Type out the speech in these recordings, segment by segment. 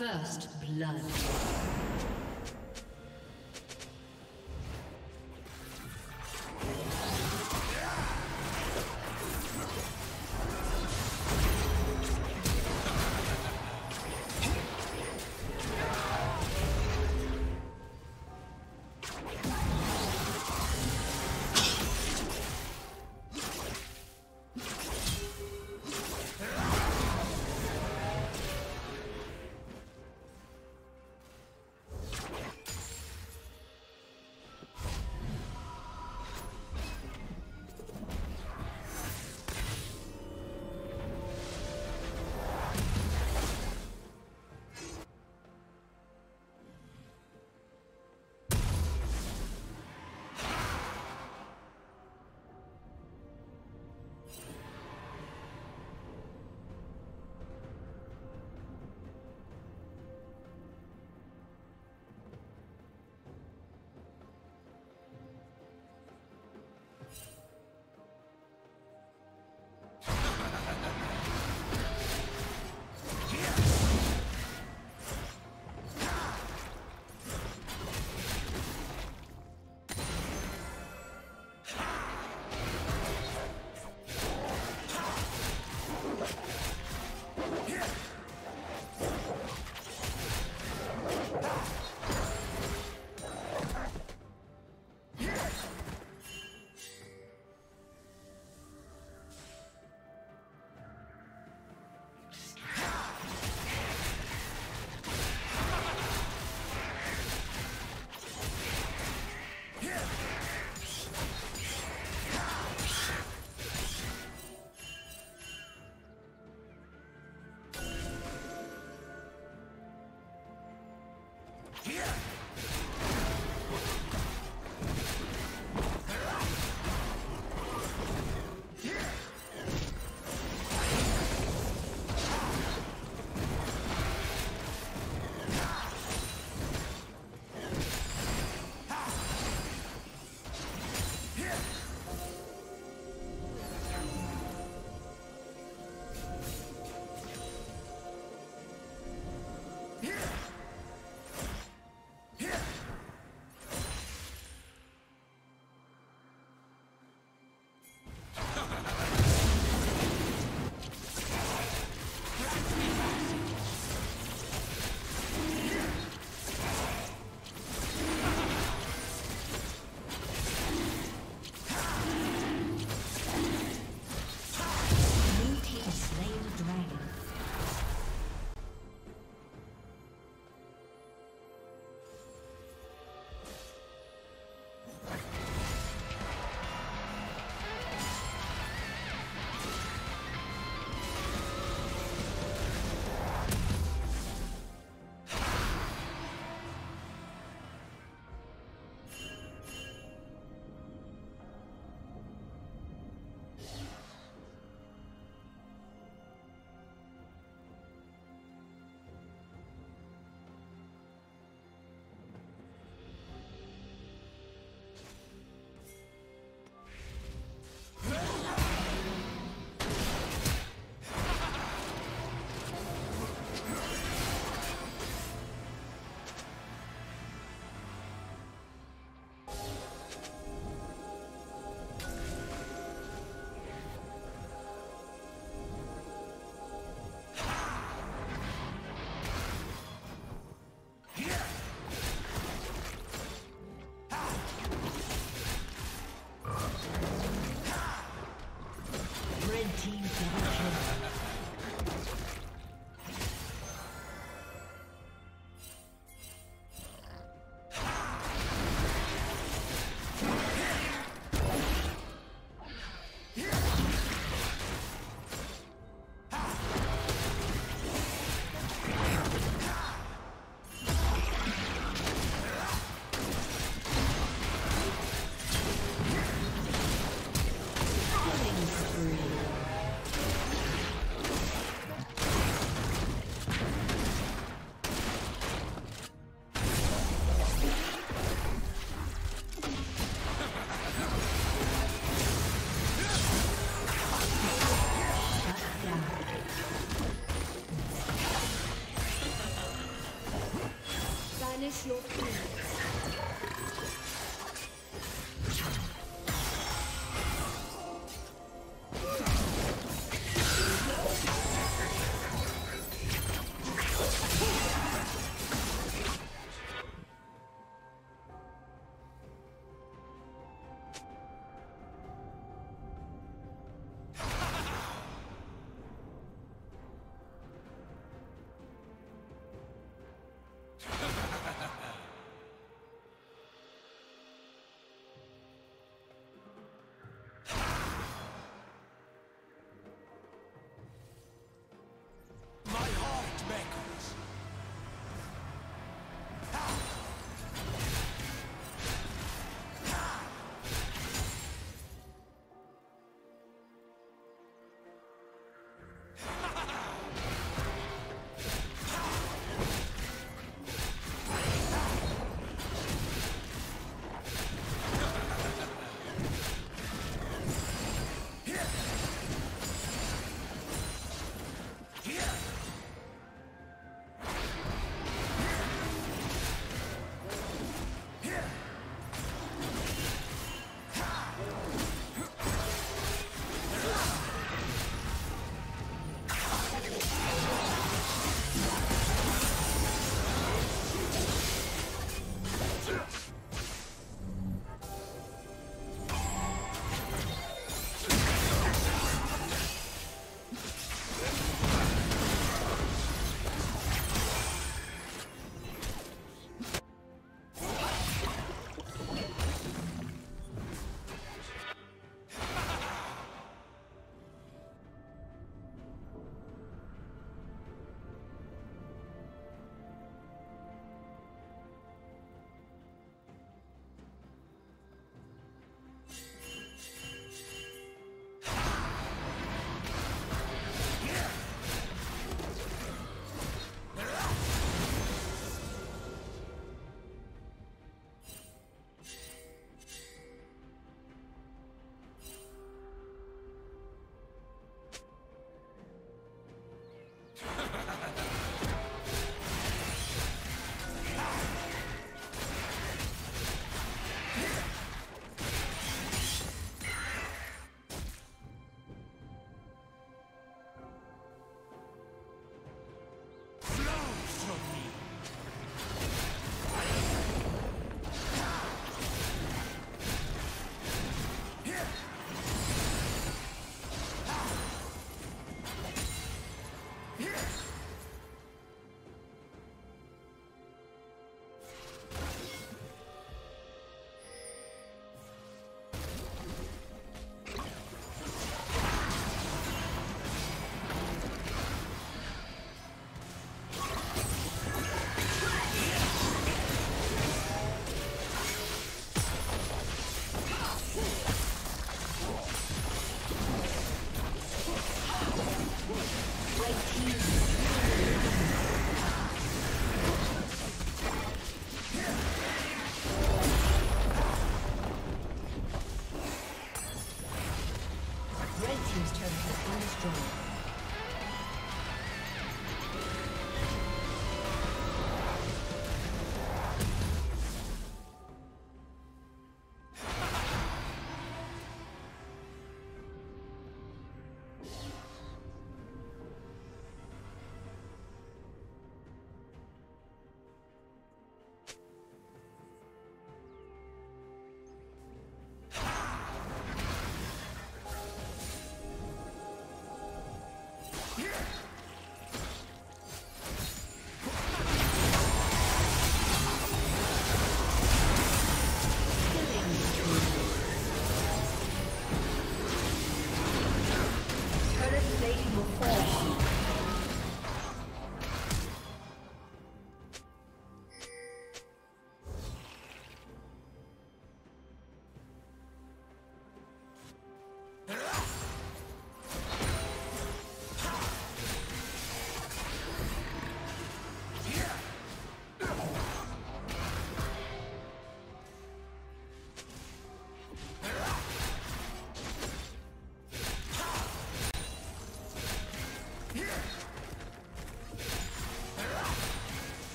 First blood.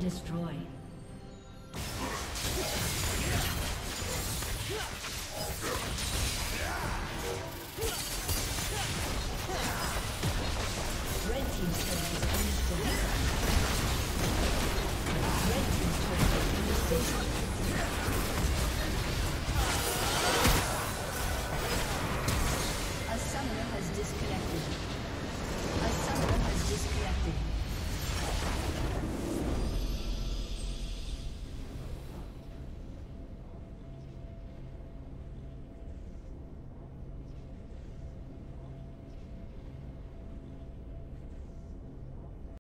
Team's